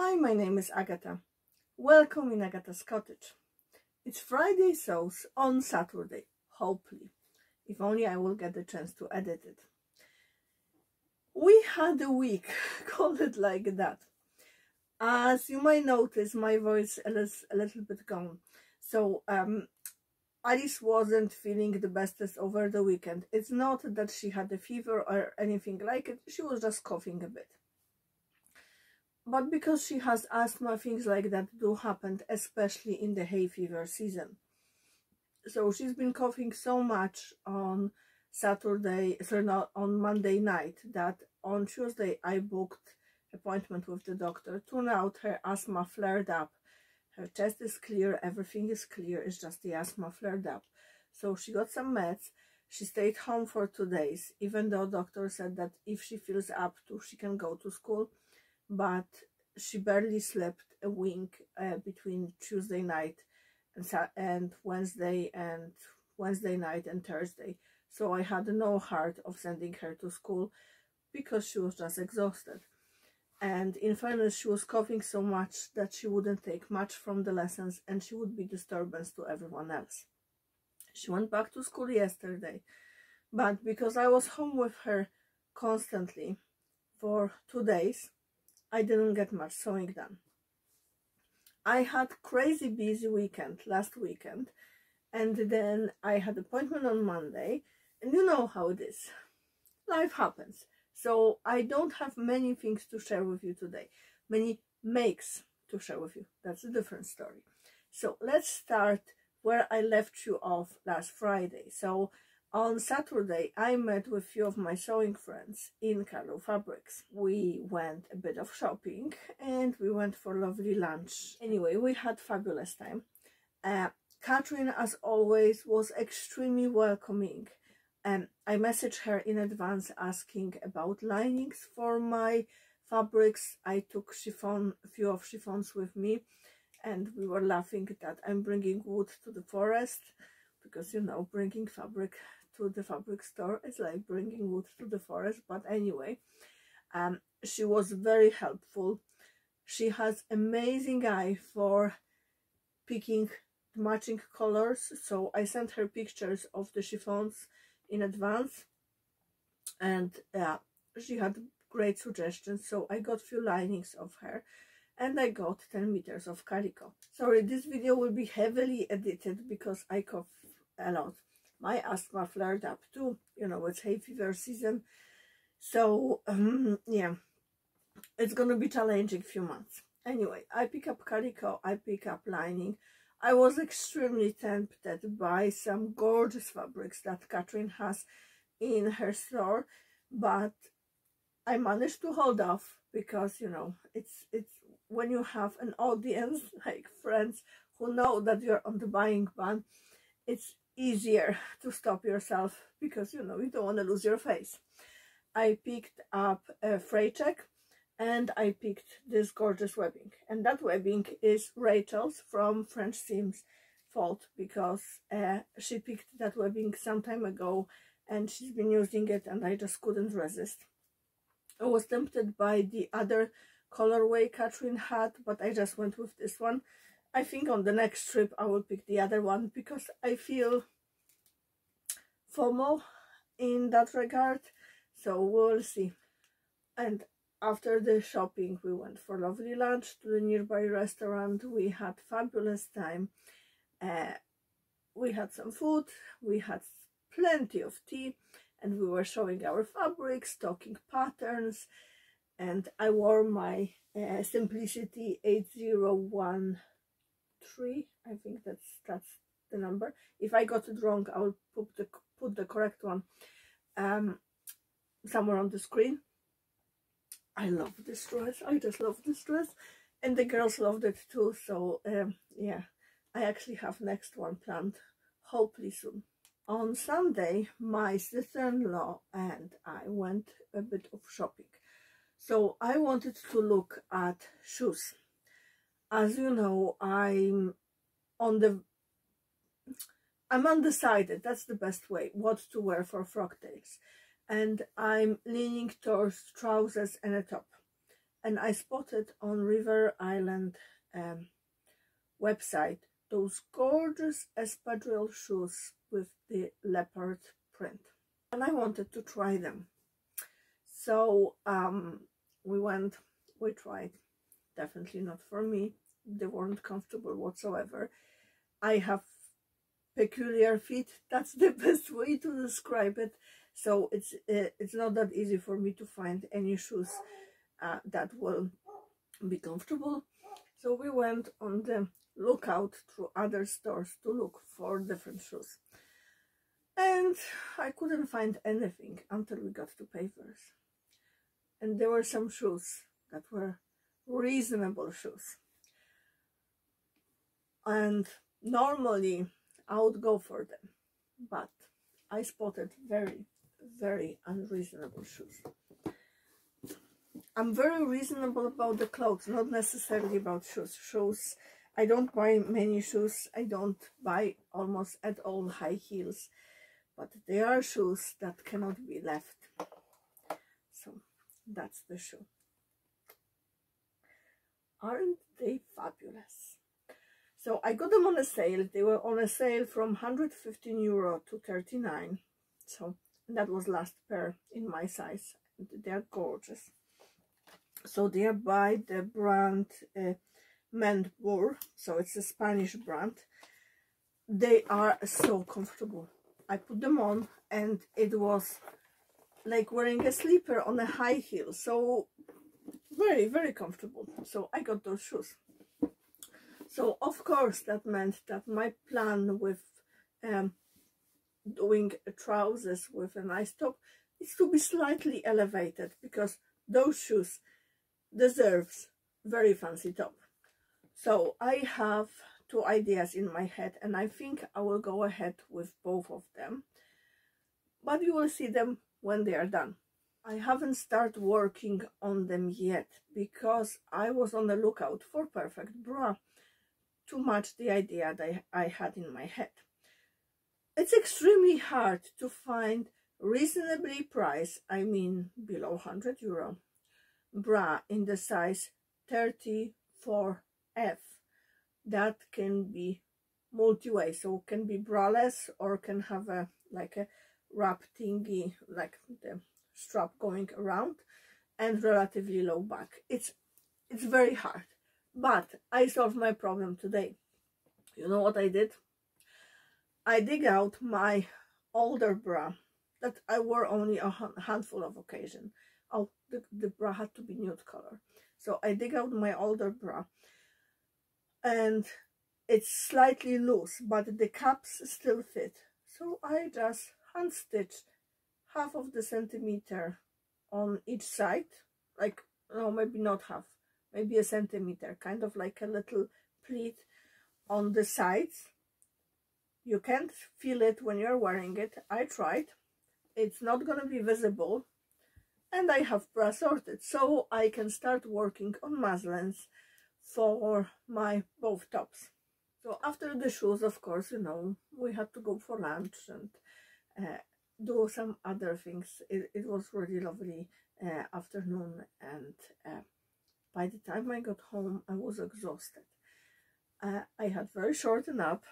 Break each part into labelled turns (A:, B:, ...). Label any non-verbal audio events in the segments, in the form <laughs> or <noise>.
A: Hi, my name is Agata. Welcome in Agata's cottage. It's Friday, so on Saturday, hopefully. If only I will get the chance to edit it. We had a week, <laughs> call it like that. As you might notice, my voice is a little bit gone. So um, Alice wasn't feeling the bestest over the weekend. It's not that she had a fever or anything like it. She was just coughing a bit but because she has asthma, things like that do happen, especially in the hay fever season. So she's been coughing so much on Saturday, sorry, not on Monday night, that on Tuesday I booked appointment with the doctor. Turned out her asthma flared up. Her chest is clear, everything is clear, it's just the asthma flared up. So she got some meds. She stayed home for two days, even though doctor said that if she feels up to, she can go to school but she barely slept a wink uh, between Tuesday night and, and Wednesday and Wednesday night and Thursday. So I had no heart of sending her to school because she was just exhausted. And in fairness, she was coughing so much that she wouldn't take much from the lessons and she would be disturbance to everyone else. She went back to school yesterday, but because I was home with her constantly for two days, I didn't get much sewing done. I had crazy busy weekend last weekend and then I had appointment on Monday and you know how it is. Life happens. So I don't have many things to share with you today. Many makes to share with you. That's a different story. So let's start where I left you off last Friday. So on Saturday, I met with a few of my sewing friends in Carlow Fabrics. We went a bit of shopping and we went for lovely lunch. Anyway, we had fabulous time. Uh, Catherine, as always, was extremely welcoming. Um, I messaged her in advance asking about linings for my fabrics. I took chiffon, a few of chiffons with me and we were laughing that I'm bringing wood to the forest because, you know, bringing fabric to the fabric store. It's like bringing wood to the forest. But anyway, um, she was very helpful. She has amazing eye for picking matching colors. So I sent her pictures of the chiffons in advance. And uh, she had great suggestions. So I got few linings of her and I got 10 meters of calico. Sorry, this video will be heavily edited because I cough a lot my asthma flared up too. You know, it's hay fever season. So, um, yeah, it's going to be challenging few months. Anyway, I pick up calico, I pick up lining. I was extremely tempted by some gorgeous fabrics that Catherine has in her store, but I managed to hold off because, you know, it's, it's when you have an audience, <laughs> like friends who know that you're on the buying ban, it's easier to stop yourself because you know you don't want to lose your face. I picked up a fray check and I picked this gorgeous webbing and that webbing is Rachel's from French Seams fault because uh, she picked that webbing some time ago and she's been using it and I just couldn't resist. I was tempted by the other colorway Catherine had but I just went with this one I think on the next trip I will pick the other one because I feel FOMO in that regard. So we'll see. And after the shopping, we went for lovely lunch to the nearby restaurant. We had fabulous time. Uh, we had some food, we had plenty of tea, and we were showing our fabrics, talking patterns, and I wore my uh, Simplicity 8013 three. I think that's that's the number. If I got it wrong, I will put the put the correct one um, somewhere on the screen. I love this dress. I just love this dress, and the girls loved it too. So um, yeah, I actually have next one planned, hopefully soon. On Sunday, my sister-in-law and I went a bit of shopping. So I wanted to look at shoes as you know, I'm on the I'm undecided, that's the best way, what to wear for Frocktails. And I'm leaning towards trousers and a top. and I spotted on River Island um, website those gorgeous espadrille shoes with the leopard print and I wanted to try them so um, we went we tried definitely not for me. They weren't comfortable whatsoever. I have peculiar feet. <laughs> That's the best way to describe it. So it's uh, it's not that easy for me to find any shoes uh, that will be comfortable. So we went on the lookout through other stores to look for different shoes. And I couldn't find anything until we got to Pavers. And there were some shoes that were reasonable shoes. And normally I would go for them but I spotted very very unreasonable shoes. I'm very reasonable about the clothes not necessarily about shoes. Shoes I don't buy many shoes. I don't buy almost at all high heels but there are shoes that cannot be left. So that's the shoe aren't they fabulous? So I got them on a sale. They were on a sale from 115 euro to 39 so that was last pair in my size. They're gorgeous. So they're by the brand uh, Menbur so it's a Spanish brand. They are so comfortable. I put them on and it was like wearing a slipper on a high heel. So very very comfortable. So I got those shoes. So of course that meant that my plan with um, doing trousers with a nice top is to be slightly elevated because those shoes deserves very fancy top. So I have two ideas in my head and I think I will go ahead with both of them. But you will see them when they are done I haven't started working on them yet because I was on the lookout for perfect bra to match the idea that I had in my head. It's extremely hard to find reasonably priced, I mean below 100 euro, bra in the size 34F that can be multi-way, so can be braless or can have a like a wrap thingy, like the strap going around and relatively low back. It's it's very hard, but I solved my problem today. You know what I did? I dig out my older bra that I wore only a handful of occasion. Oh, the, the bra had to be nude color. So I dig out my older bra and it's slightly loose, but the caps still fit. So I just hand stitched half of the centimeter on each side, like, no, maybe not half, maybe a centimeter, kind of like a little pleat on the sides. You can't feel it when you're wearing it. I tried. It's not going to be visible. And I have bra sorted, so I can start working on muslins for my both tops. So after the shoes, of course, you know, we had to go for lunch and uh, do some other things. It, it was really lovely uh, afternoon and uh, by the time I got home, I was exhausted. Uh, I had very short nap.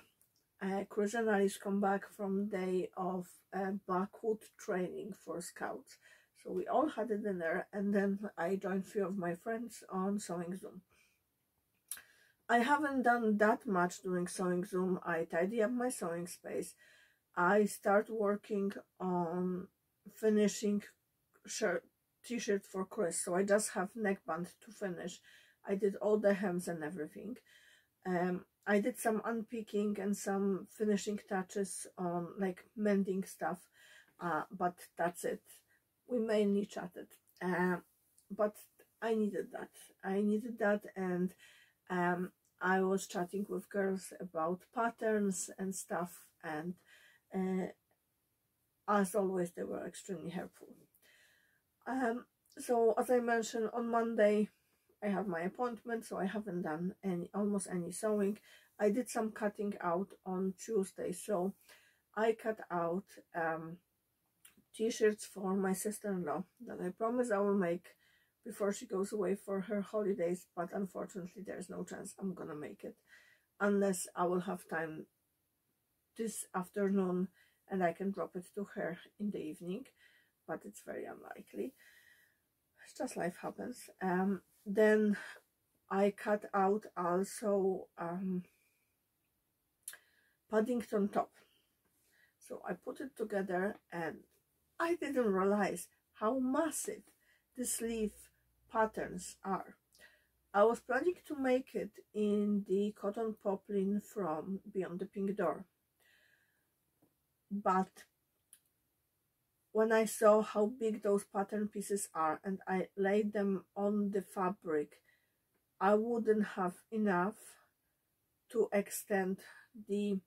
A: Uh, Chris and Alice come back from day of uh, backwood training for scouts. So we all had a dinner and then I joined few of my friends on sewing Zoom. I haven't done that much during sewing Zoom. I tidy up my sewing space. I start working on finishing shirt t-shirt for Chris. So I just have neckband to finish. I did all the hems and everything. Um, I did some unpicking and some finishing touches on like mending stuff. Uh, but that's it. We mainly chatted. Uh, but I needed that. I needed that and um, I was chatting with girls about patterns and stuff and uh, as always they were extremely helpful. Um, so as I mentioned on Monday I have my appointment so I haven't done any almost any sewing. I did some cutting out on Tuesday so I cut out um, t-shirts for my sister-in-law that I promise I will make before she goes away for her holidays but unfortunately there's no chance I'm gonna make it unless I will have time this afternoon and I can drop it to her in the evening but it's very unlikely it's just life happens um, then I cut out also um, Paddington top so I put it together and I didn't realize how massive the sleeve patterns are. I was planning to make it in the cotton poplin from Beyond the Pink Door. But when I saw how big those pattern pieces are and I laid them on the fabric, I wouldn't have enough to extend the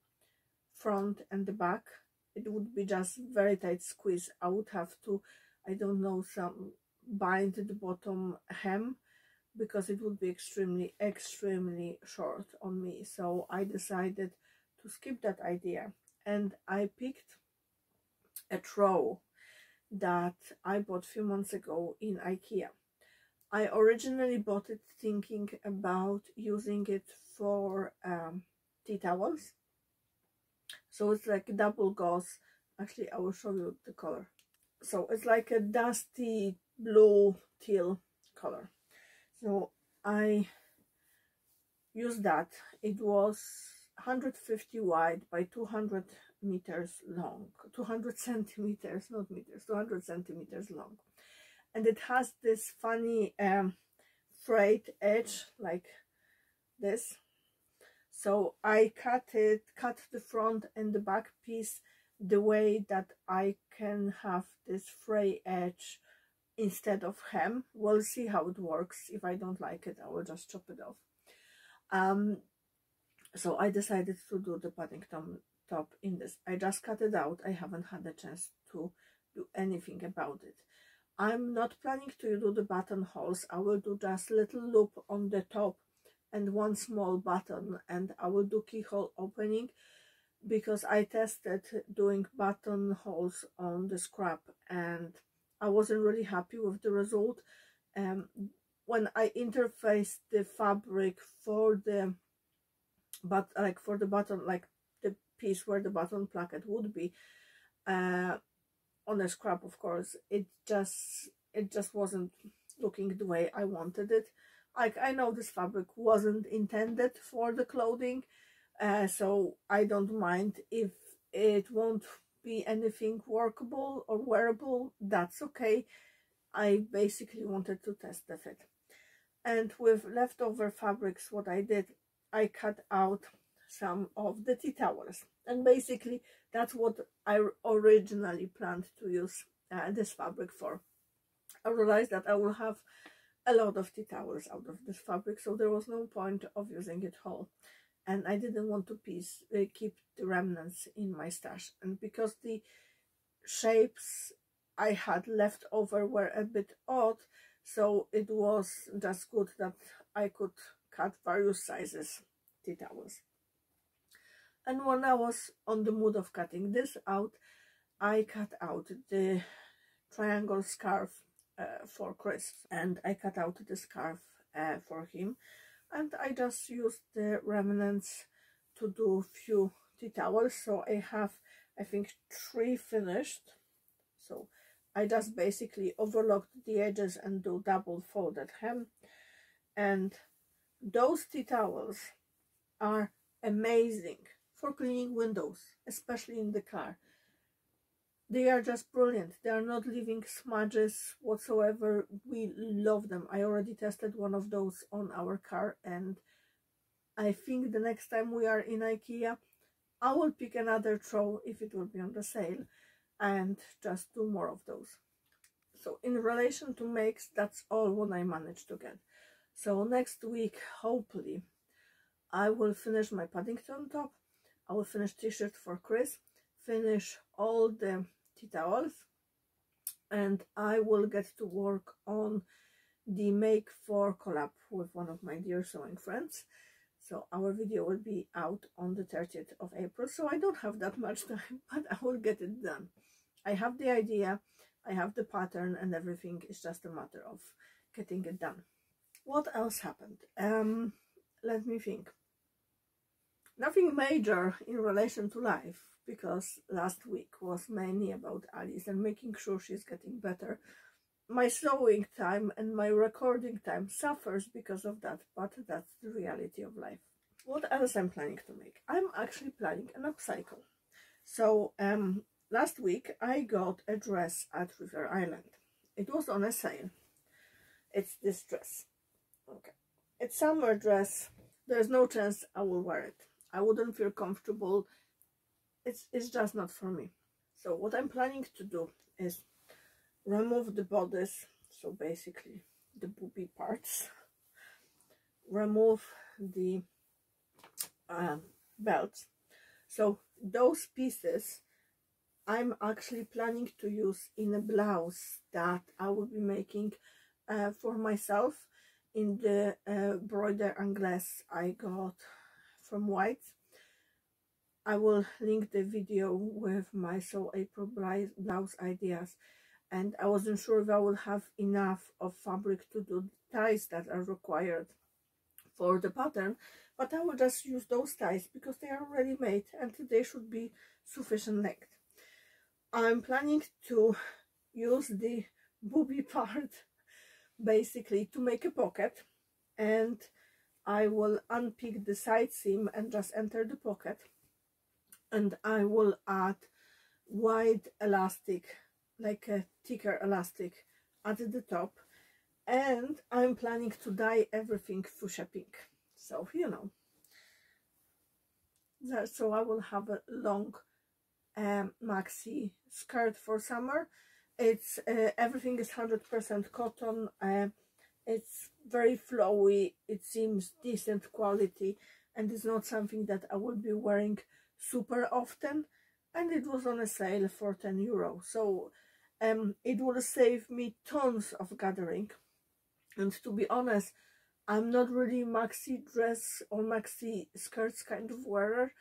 A: front and the back. It would be just very tight squeeze. I would have to I don't know some bind the bottom hem because it would be extremely extremely short on me. So I decided to skip that idea and I picked a throw that I bought a few months ago in Ikea. I originally bought it thinking about using it for um, tea towels. So it's like double gauze actually I will show you the color. So it's like a dusty blue teal color. So I used that. It was 150 wide by 200 meters long 200 centimeters not meters 200 centimeters long. And it has this funny um, frayed edge like this. So I cut it cut the front and the back piece the way that I can have this fray edge instead of hem. We'll see how it works. If I don't like it I will just chop it off. Um so I decided to do the Paddington top in this. I just cut it out. I haven't had a chance to do anything about it. I'm not planning to do the buttonholes I will do just little loop on the top and one small button and I will do keyhole opening because I tested doing buttonholes on the scrap and I wasn't really happy with the result. Um, when I interfaced the fabric for the but like for the button like the piece where the button placket would be uh, on the scrap of course it just it just wasn't looking the way I wanted it. Like I know this fabric wasn't intended for the clothing uh, so I don't mind if it won't be anything workable or wearable that's okay. I basically wanted to test the fit. And with leftover fabrics what I did I cut out some of the tea towels. And basically that's what I originally planned to use uh, this fabric for. I realized that I will have a lot of tea towels out of this fabric so there was no point of using it whole. And I didn't want to piece uh, keep the remnants in my stash. And because the shapes I had left over were a bit odd so it was just good that I could cut various sizes. Tea towels and when I was on the mood of cutting this out I cut out the triangle scarf uh, for Chris and I cut out the scarf uh, for him. And I just used the remnants to do a few tea towels so I have I think three finished. So I just basically overlocked the edges and do double folded hem. And those tea towels are amazing for cleaning windows especially in the car. They are just brilliant. They are not leaving smudges whatsoever. We love them. I already tested one of those on our car and i think the next time we are in ikea i will pick another throw if it will be on the sale and just do more of those. So in relation to makes that's all what i managed to get so next week hopefully i will finish my paddington top. I will finish t-shirt for chris finish all the towels and I will get to work on the make for collab with one of my dear sewing friends. So our video will be out on the 30th of April. So I don't have that much <laughs> time but I will get it done. I have the idea I have the pattern and everything it's just a matter of getting it done. What else happened? Um, let me think. Nothing major in relation to life because last week was mainly about Alice and making sure she's getting better. My sewing time and my recording time suffers because of that, but that's the reality of life. What else I'm planning to make? I'm actually planning an upcycle. So um, last week I got a dress at River Island. It was on a sale. It's this dress. Okay. It's summer dress. There's no chance I will wear it. I wouldn't feel comfortable. It's, it's just not for me. So what I'm planning to do is remove the bodice. So basically the booby parts. Remove the um, belts. So those pieces I'm actually planning to use in a blouse that I will be making uh, for myself in the uh, broderie anglaise I got from White. I will link the video with my Sew April blouse ideas and I wasn't sure if I will have enough of fabric to do ties that are required for the pattern but I will just use those ties because they are already made and they should be sufficient length. I'm planning to use the booby <laughs> part basically to make a pocket and I will unpick the side seam and just enter the pocket. And I will add wide elastic like a thicker elastic at the top. And I'm planning to dye everything fuchsia pink. So you know. So I will have a long um, maxi skirt for summer it's uh, everything is 100% cotton uh, it's very flowy it seems decent quality and it's not something that I will be wearing super often and it was on a sale for 10 euro. So um, it will save me tons of gathering and to be honest I'm not really maxi dress or maxi skirts kind of wearer,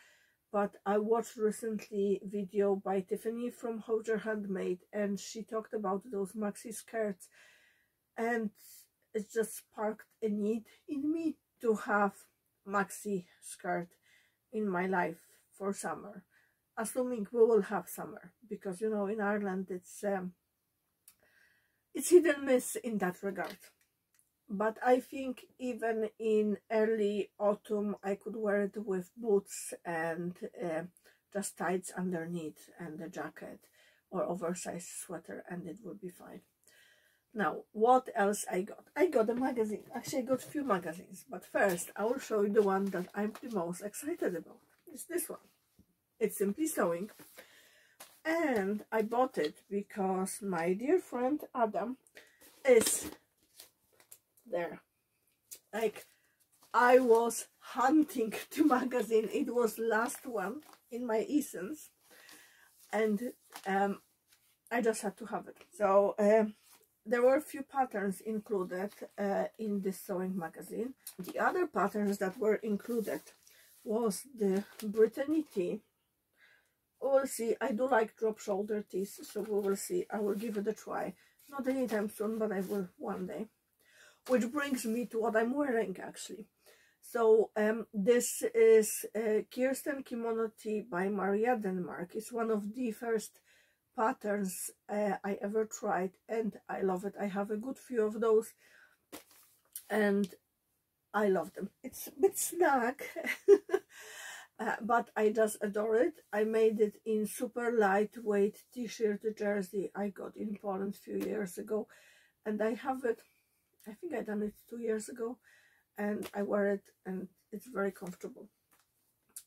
A: but I watched recently video by Tiffany from Hoosier Handmade and she talked about those maxi skirts and it just sparked a need in me to have maxi skirt in my life for summer assuming we will have summer because you know in Ireland it's um, it's and miss in that regard but I think even in early autumn I could wear it with boots and uh, just tights underneath and a jacket or oversized sweater and it would be fine. Now, what else I got? I got a magazine. Actually, I got a few magazines, but first I will show you the one that I'm the most excited about. It's this one. It's Simply Sewing. And I bought it because my dear friend Adam is there. Like I was hunting <laughs> the magazine. It was last one in my essence. And um, I just had to have it. So um, there were a few patterns included uh, in this sewing magazine. The other patterns that were included was the Brittany tee we'll see. I do like drop shoulder tees so we will see. I will give it a try. Not anytime soon but I will one day which brings me to what I'm wearing actually. So um, this is uh, Kirsten Kimono Tee by Maria Denmark. It's one of the first patterns uh, I ever tried and I love it. I have a good few of those and I love them. It's a bit snug, <laughs> uh, but I just adore it. I made it in super lightweight t-shirt jersey I got in Poland a few years ago and I have it I think I done it two years ago and I wear it and it's very comfortable.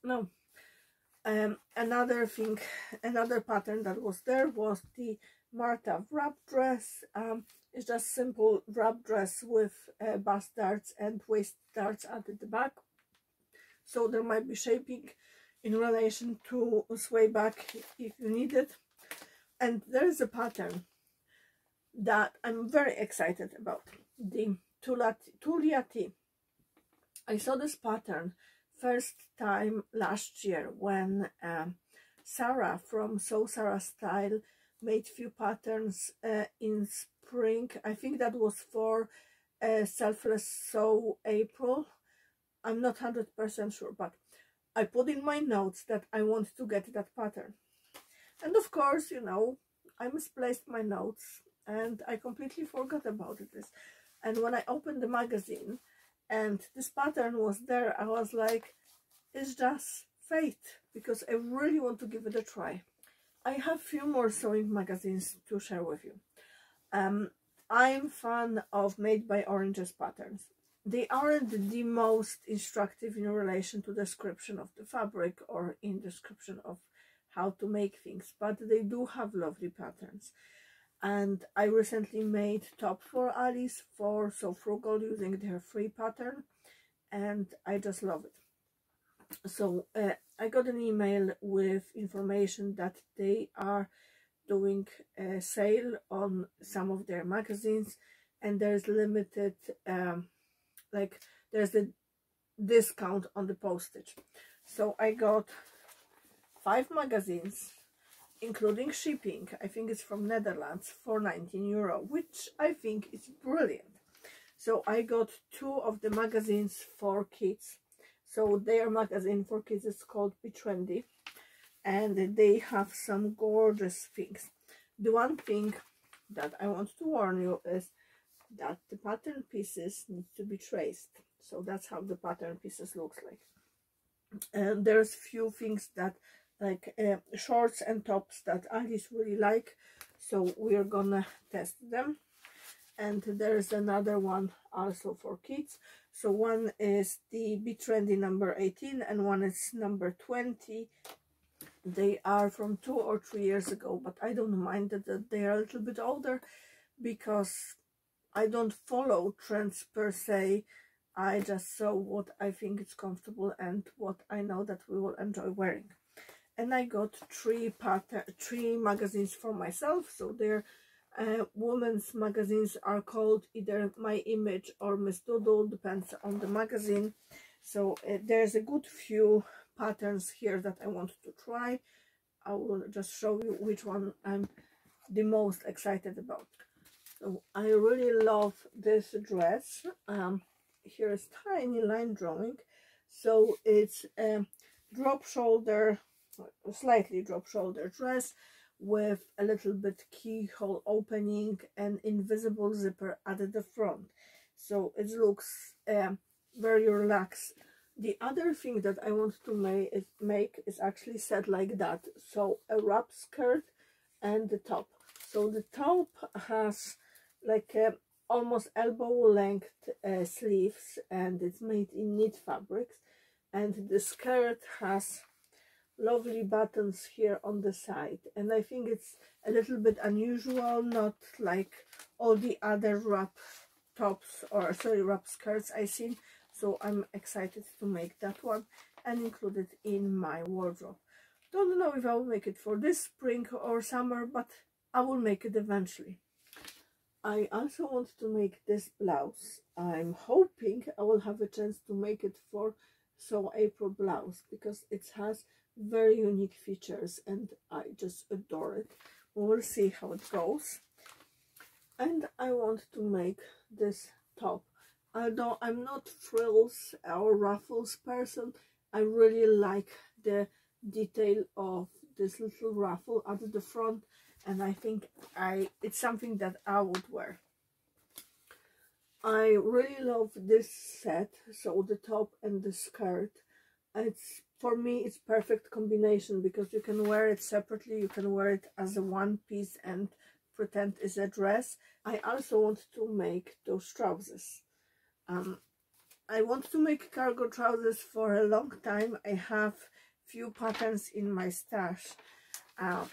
A: Now, um, another thing, another pattern that was there was the Marta wrap dress. Um, it's just simple wrap dress with uh, bust darts and waist darts at the back. So there might be shaping in relation to sway back if you need it. And there is a pattern that I'm very excited about the Tulia Tee. I saw this pattern first time last year when um, Sarah from Sew Sarah Style made few patterns uh, in spring. I think that was for uh, Selfless Sew April. I'm not 100% sure, but I put in my notes that I want to get that pattern. And of course, you know, I misplaced my notes and I completely forgot about this. And when I opened the magazine and this pattern was there, I was like, it's just fate because I really want to give it a try. I have few more sewing magazines to share with you. Um, I'm fan of Made by Oranges patterns. They aren't the most instructive in relation to description of the fabric or in description of how to make things, but they do have lovely patterns. And I recently made top for Alice for Sew Frugal using their free pattern, and I just love it. So uh, I got an email with information that they are doing a sale on some of their magazines and there's limited um, like there's a discount on the postage. So I got five magazines including shipping I think it's from Netherlands for 19 euro which I think is brilliant so I got two of the magazines for kids so their magazine for kids is called Be Trendy and they have some gorgeous things. The one thing that I want to warn you is that the pattern pieces need to be traced. So that's how the pattern pieces looks like. And there's few things that like uh, shorts and tops that Alice really like. So we're gonna test them. And there's another one also for kids. So one is the Be Trendy number 18 and one is number 20. They are from two or three years ago, but I don't mind that they are a little bit older because I don't follow trends per se. I just sew what I think is comfortable and what I know that we will enjoy wearing. And I got three three magazines for myself, so they're uh, women's magazines are called either My Image or Miss Doodle, depends on the magazine. So uh, there's a good few patterns here that I want to try. I will just show you which one I'm the most excited about. So I really love this dress. Um, here is tiny line drawing. So it's a drop shoulder, slightly drop shoulder dress with a little bit keyhole opening and invisible zipper at the front. So it looks um, very relaxed. The other thing that I want to make is, make is actually set like that. So a wrap skirt and the top. So the top has like a almost elbow length uh, sleeves and it's made in knit fabrics. And the skirt has lovely buttons here on the side. And I think it's a little bit unusual not like all the other wrap tops or sorry wrap skirts I've seen. So I'm excited to make that one and include it in my wardrobe. Don't know if I will make it for this spring or summer but I will make it eventually. I also want to make this blouse. I'm hoping I will have a chance to make it for Sew April blouse because it has very unique features and I just adore it. We'll see how it goes. And I want to make this top. Although I'm not frills or ruffles person. I really like the detail of this little ruffle at the front and I think I it's something that I would wear. I really love this set so the top and the skirt. It's for me it's perfect combination because you can wear it separately. You can wear it as a one piece and pretend it's a dress. I also want to make those trousers. Um i want to make cargo trousers for a long time. I have few patterns in my stash uh,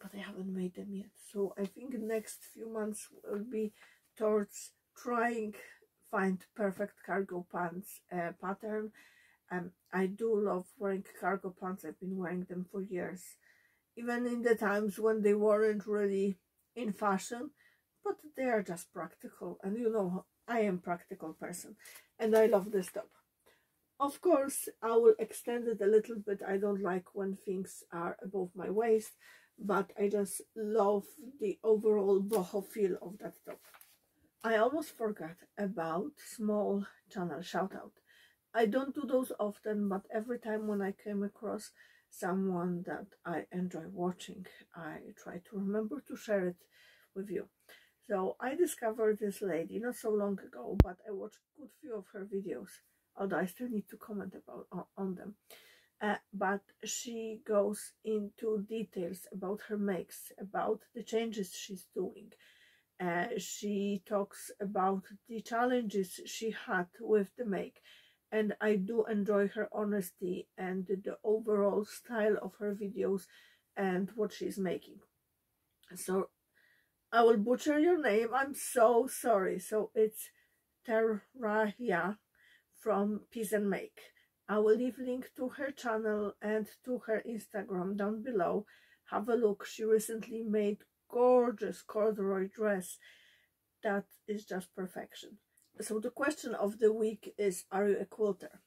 A: but i haven't made them yet. So i think next few months will be towards trying find perfect cargo pants uh, pattern um, I do love wearing cargo pants. I've been wearing them for years. Even in the times when they weren't really in fashion. But they are just practical. And you know, I am practical person. And I love this top. Of course, I will extend it a little bit. I don't like when things are above my waist. But I just love the overall boho feel of that top. I almost forgot about small channel shout out. I don't do those often, but every time when I came across someone that I enjoy watching, I try to remember to share it with you. So I discovered this lady not so long ago, but I watched a good few of her videos, although I still need to comment about on, them. Uh, but she goes into details about her makes, about the changes she's doing. Uh, she talks about the challenges she had with the make, and I do enjoy her honesty and the overall style of her videos and what she's making. So I will butcher your name. I'm so sorry. So it's Terrahia from Peace and Make. I will leave link to her channel and to her Instagram down below. Have a look. She recently made gorgeous corduroy dress that is just perfection. So the question of the week is, are you a quilter?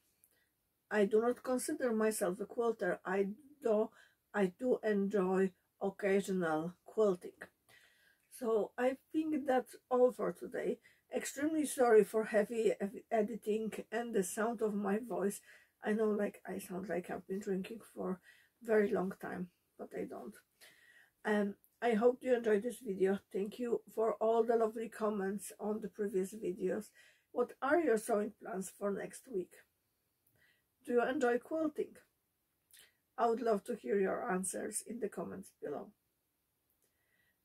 A: I do not consider myself a quilter. I do, I do enjoy occasional quilting. So I think that's all for today. Extremely sorry for heavy editing and the sound of my voice. I know like I sound like I've been drinking for very long time, but I don't. Um, I hope you enjoyed this video. Thank you for all the lovely comments on the previous videos. What are your sewing plans for next week? Do you enjoy quilting? I would love to hear your answers in the comments below.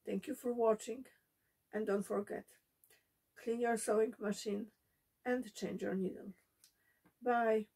A: Thank you for watching and don't forget, clean your sewing machine and change your needle. Bye.